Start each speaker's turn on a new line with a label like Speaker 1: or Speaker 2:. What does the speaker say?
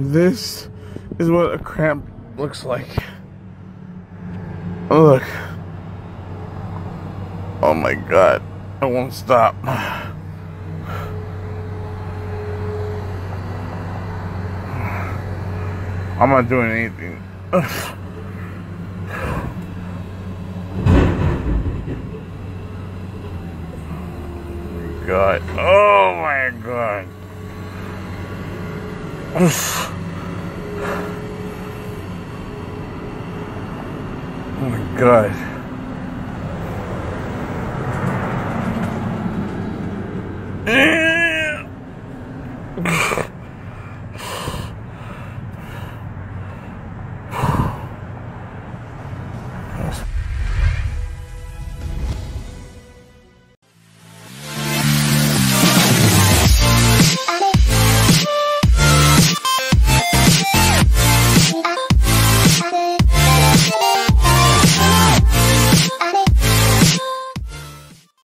Speaker 1: This is what a cramp looks like. Look. Oh my god. I won't stop. I'm not doing anything. god. Oh my god. Oh my god.